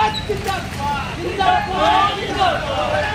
인사권! 인사권! 인사권! 인사권!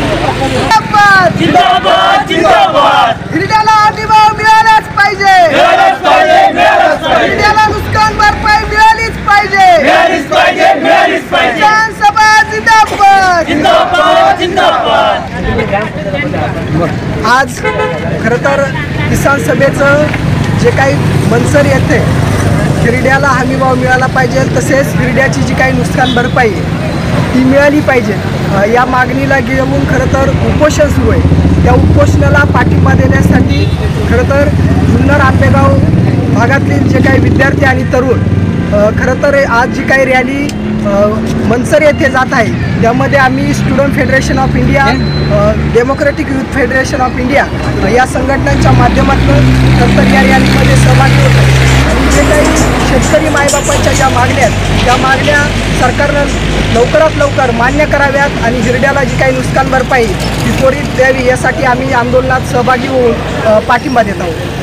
जिंदाबाद जिंदाबाद जिंदाबाद हिरड्याला हमीभाव मिळालाच पाहिजे मिळालंच पाहिजे मिळालंच पाहिजे हिरड्याला नुकसान भरपाई मिळालीच पाहिजे मिळालीच पाहिजे मिळालीच पाहिजे किसान सभा जिंदाबाद जिंदाबाद जिंदाबाद आज खरं तर विधानसभेचं जे काही मनसर येते हिरड्याला हमीभाव मिळाला पाहिजे तसेच हिरड्याची जी काही नुकसान भरपाई आहे, ती मिळाली पाहिजे. या मागणीला घेऊन खरं तर उपोषण सुरू आहे. त्या उपोषणाला पाठिंबा देण्यासाठी खरं तर जुन्नर आंबेगाव भागातील जे काही विद्यार्थी आणि तरुण खरं तर आज जी काही रॅली मनसर येथे जात आहे त्यामध्ये आम्ही student federation of India democratic democratic youth federation of India या संघटनांच्या माध्यमातून खरं तर या रॅलीमध्ये सहभागी होतो आणि जे काही शेतकरी मायबापांच्या ज्या मागण्या आहेत त्या मागण्या सरकारनं लवकरात लवकर मान्य कराव्यात आणि हिरड्याला जी काही नुकसान भरपाई ती त्वरित द्यावी यासाठी आम्ही आंदोलनात सहभागी होऊन पाठिंबा देत आहोत.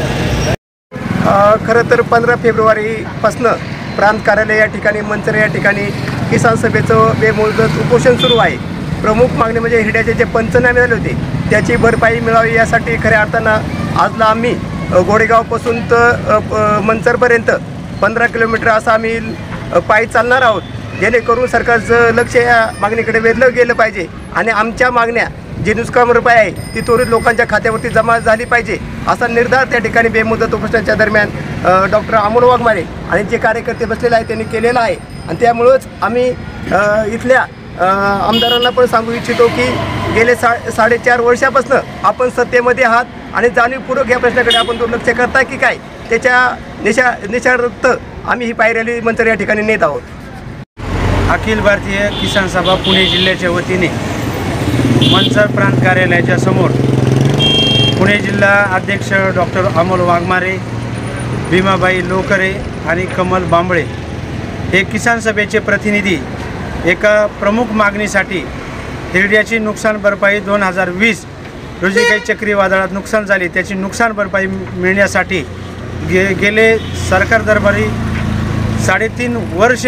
खरं तर पंधरा फेब्रुवारीपासनं प्रांत कार्यालय या ठिकाणी मंचर या ठिकाणी किसान सभेचं बेमुदत उपोषण सुरू आहे प्रमुख मागणी म्हणजे हिरड्याचे जे पंचनामे झाले होते त्याची भरपाई मिळावी यासाठी खऱ्या अर्थानं आजला आम्ही गोडेगावपासून तर मंचरपर्यंत पंधरा किलोमीटर असं आम्ही पायी चालणार आहोत. जेणेकरून सरकारचं लक्ष या मागणीकडे वेधलं गेलं पाहिजे आणि आमच्या मागण्या जी नुकसान रुपये आहे ती त्वरित लोकांच्या खात्यावरती जमा झाली पाहिजे असा निर्धार त्या ठिकाणी बेमुदत उपोषणाच्या दरम्यान डॉक्टर अमोल वाघमारे आणि जे कार्यकर्ते बसलेले आहेत त्यांनी केलेलं आहे. आणि त्यामुळंच आम्ही इथल्या आमदारांना पण सांगू इच्छितो की गेले सा साडेचार वर्षापासून आपण सत्तेमध्ये आहात आणि जाणीवपूर्वक या प्रश्नाकडे आपण दुर्लक्ष करताय की काय? त्याच्या निशा निशार्थ आम्ही ही पायऱ्याली मंत्र या ठिकाणी नेत आहोत. अखिल भारतीय किसान सभा पुणे जिल्ह्याच्या वतीने मंचर प्रांत कार्यालयाच्या समोर पुणे जिल्हा अध्यक्ष डॉक्टर अमोल वाघमारे भीमाबाई लोकरे आणि कमल बांबळे हे किसान सभेचे प्रतिनिधी एका प्रमुख मागणीसाठी हिरड्याची नुकसान भरपाई दोन हजार वीस रोजी काही चक्रीवादळात नुकसान झाले. त्याची नुकसान भरपाई मिळण्यासाठी गे गेले सरकार दरबारी साडेतीन वर्ष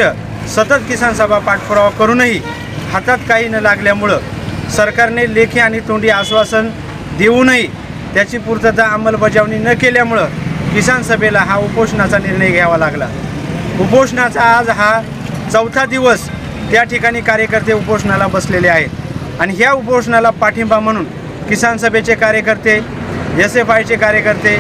सतत किसान सभा पाठपुरावा करूनही हातात काही न लागल्यामुळं सरकारने लेखी आणि तोंडी आश्वासन देऊनही त्याची पूर्तता अंमलबजावणी न केल्यामुळं किसान सभेला हा उपोषणाचा निर्णय घ्यावा लागला. उपोषणाचा आज हा चौथा दिवस त्या ठिकाणी कार्यकर्ते उपोषणाला बसलेले आहेत. आणि ह्या उपोषणाला पाठिंबा म्हणून किसान सभेचे कार्यकर्ते एस एफ आयचे कार्यकर्ते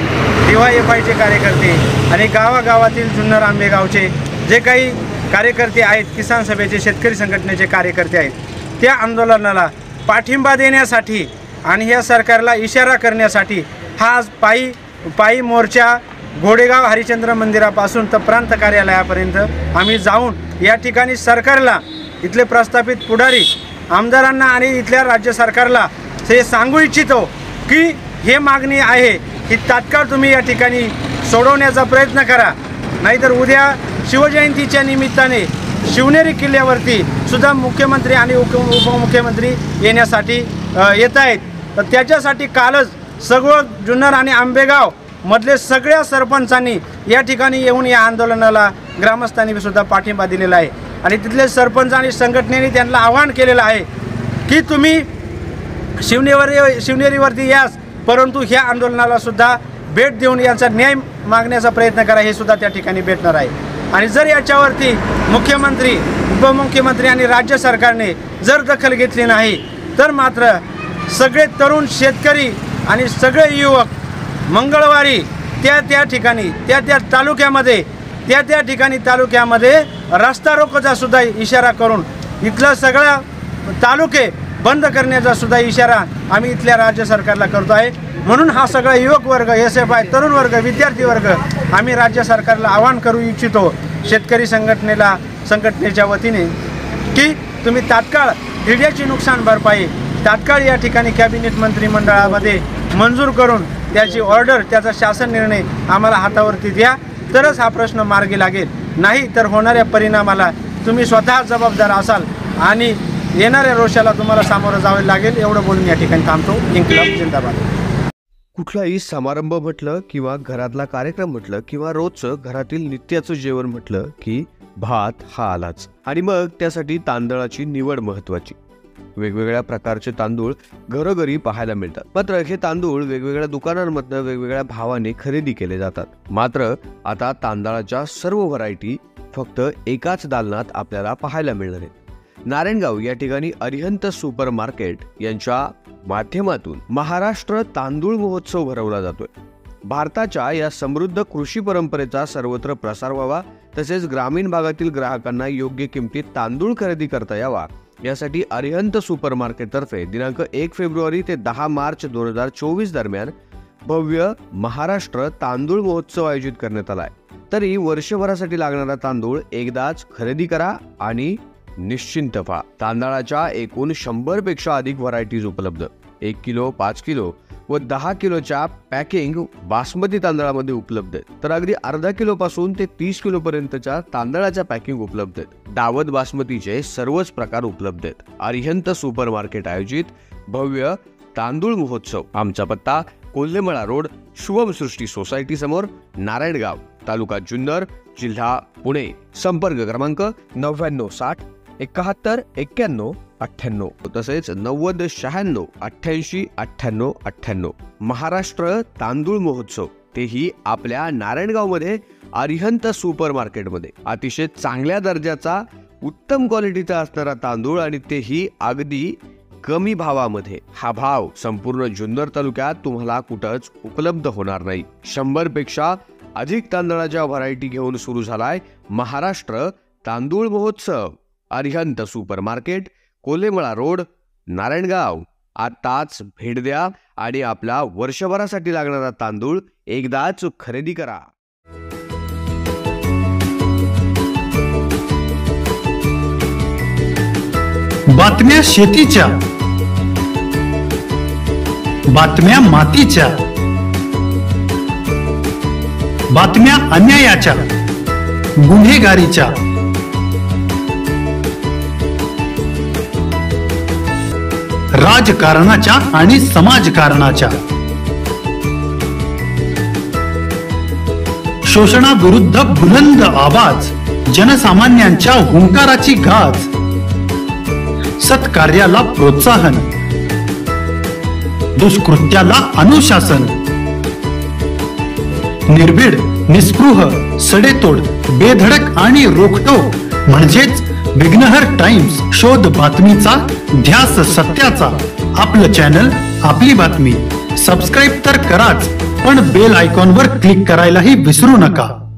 डी वाय एफ आयचे कार्यकर्ते आणि गावागावातील जुन्नर आंबेगावचे जे काही कार्यकर्ते आहेत किसान सभेचे शेतकरी संघटनेचे कार्यकर्ते आहेत त्या आंदोलनाला पाठिंबा देण्यासाठी आणि या सरकारला इशारा करण्यासाठी हा आज पायी पायी मोर्चा घोडेगाव हरिचंद्र मंदिरापासून तर प्रांत कार्यालयापर्यंत आम्ही जाऊन या ठिकाणी सरकारला इथले प्रस्थापित पुढारी आमदारांना आणि इथल्या राज्य सरकारला हे सांगू इच्छितो की हे मागणी आहे की तात्काळ तुम्ही या ठिकाणी सोडवण्याचा प्रयत्न करा. नाहीतर उद्या शिवजयंतीच्या निमित्ताने शिवनेरी किल्ल्यावरती सुद्धा मुख्यमंत्री आणि उप उपमुख्यमंत्री येण्यासाठी येत आहेत. तर त्याच्यासाठी कालच सगळं जुन्नर आणि आंबेगाव मधले सगळ्या सरपंचांनी या ठिकाणी येऊन या आंदोलनाला ग्रामस्थांनी सुद्धा पाठिंबा दिलेला आहे. आणि तिथले सरपंच आणि संघटनेने त्यांना आवाहन केलेलं आहे की तुम्ही शिवनेवर शिवनेरीवरती यास परंतु ह्या आंदोलनाला सुद्धा भेट देऊन यांचा न्याय मागण्याचा प्रयत्न करा हे सुद्धा त्या ठिकाणी भेटणार आहे. आणि जर याच्यावरती मुख्यमंत्री उपमुख्यमंत्री आणि राज्य सरकारने जर दखल घेतली नाही तर मात्र सगळे तरुण शेतकरी आणि सगळे युवक मंगळवारी त्या त्या ठिकाणी त्या त्या तालुक्यामध्ये त्या त्या ठिकाणी तालुक्यामध्ये रस्ता रोकोचा सुद्धा इशारा करून इथलं सगळ्या तालुके बंद करण्याचा सुद्धा इशारा आम्ही इथल्या राज्य सरकारला करतो आहे. म्हणून हा सगळा युवक वर्ग एस एफ आय तरुण वर्ग विद्यार्थी वर्ग आम्ही राज्य सरकारला आवाहन करू इच्छितो शेतकरी संघटनेला संघटनेच्या वतीने की तुम्ही तात्काळ हिरड्याची नुकसान भरपाई तात्काळ या ठिकाणी कॅबिनेट मंत्रिमंडळामध्ये मंजूर करून त्याची ऑर्डर त्याचा शासन निर्णय आम्हाला हातावरती द्या. तरच हा प्रश्न मार्गी लागेल. नाही तर होणाऱ्या परिणामाला तुम्ही स्वतः जबाबदार असाल आणि येणाऱ्या रोषाला तुम्हाला सामोरं जावे लागेल एवढं बोलून या ठिकाणी थांबतो. इन्कलाब जिंदाबाद. कुठलाही समारंभ म्हटलं किंवा घरातला कार्यक्रम म्हटलं किंवा रोजचं घरातील नित्याचं जेवण म्हटलं की भात हा आलाच. आणि मग त्यासाठी तांदळाची निवड महत्वाची वेगवेगळ्या प्रकारचे तांदूळ घरोघरी पाहायला मिळतात. मात्र हे तांदूळ वेगवेगळ्या दुकानांमधनं वेगवेगळ्या भावाने खरेदी केले जातात. मात्र आता तांदळाच्या सर्व व्हरायटी फक्त एकाच दालनात आपल्याला पाहायला मिळणार आहेत. नारायणगाव या ठिकाणी अरिहंत सुपर मार्केट यांच्या माध्यमातून महाराष्ट्र तांदूळ महोत्सव भरवला जातोय. भारताच्या या समृद्ध कृषी परंपरेचा सर्वत्र प्रसार व्हावा तसेच ग्रामीण भागातील ग्राहकांना योग्य किमतीत तांदूळ खरेदी करता यावा यासाठी अरिहंत सुपर मार्केटतर्फे दिनांक एक फेब्रुवारी ते दहा मार्च दोन हजार चोवीस दरम्यान भव्य महाराष्ट्र तांदूळ महोत्सव आयोजित करण्यात आला आहे तरी वर्षभरासाठी लागणारा तांदूळ एकदाच खरेदी करा आणि निश्चिंत व्हा. तांदळाच्या एकूण शंभरपेक्षा अधिक व्हरायटीज उपलब्ध. एक किलो पाच किलो व दहा किलोच्या पॅकिंग बासमती तांदळामध्ये उपलब्ध आहेत. तर अगदी अर्धा किलोपासून ते तीस किलोपर्यंतच्या तांदळाच्या पॅकिंग उपलब्ध आहेत. दावत बासमतीचे सर्वच प्रकार उपलब्ध आहेत. अरिहंत सुपर मार्केट आयोजित भव्य तांदूळ महोत्सव. आमचा पत्ता कोल्हेमळा रोड शुभम सृष्टी सोसायटी समोर नारायणगाव तालुका जुन्नर जिल्हा पुणे. संपर्क क्रमांक नव्याण्णव साठ एकाहत्तर एक्क्याण्णव अठ्ठ्याण्णव. तसेच नव्वद शहाण्णव अठ्ठ्याऐंशी अठ्ठ्याण्णव अठ्ठ्याण्णव. महाराष्ट्र तांदूळ महोत्सव. तेही आपल्या नारायणगावमध्ये अरिहंत सुपर मार्केटमध्ये अतिशय चांगल्या दर्जाचा उत्तम क्वालिटीचा असणारा तांदूळ आणि तेही अगदी कमी भावामध्ये. हा भाव संपूर्ण जुन्नर तालुक्यात तुम्हाला कुठंच उपलब्ध होणार नाही. शंभरपेक्षा अधिक तांदळाच्या व्हरायटी घेऊन सुरू झालाय महाराष्ट्र तांदूळ महोत्सव. Arihant super market Kolemala road Narayangaon. आताच भेट द्या आणि आपला वर्षभरासाठी लागणारा तांदूळ एकदाच खरेदी करा. बातम्या शेतीच्या. बातम्या मातीच्या. बातम्या अन्यायाच्या. गुन्हेगारीच्या. राजकारणाच्या आणि समाजकारणाच्या. शोषणाविरुद्ध बुलंद आवाज जनसामान्यांच्या हुंकाराची गाज. सत्कार्याला प्रोत्साहन. दुष्कृत्याला अनुशासन. निर्भीड निस्पृह सडेतोड बेधडक आणि रोखटोक म्हणजेच विघ्नहर टाइम्स शोध बातमीचा ध्यास सत्याचा. आपलं चॅनल आपली बातमी. सबस्क्राईब तर कराच पण बेल आयकॉनवर क्लिक करायलाही विसरू नका.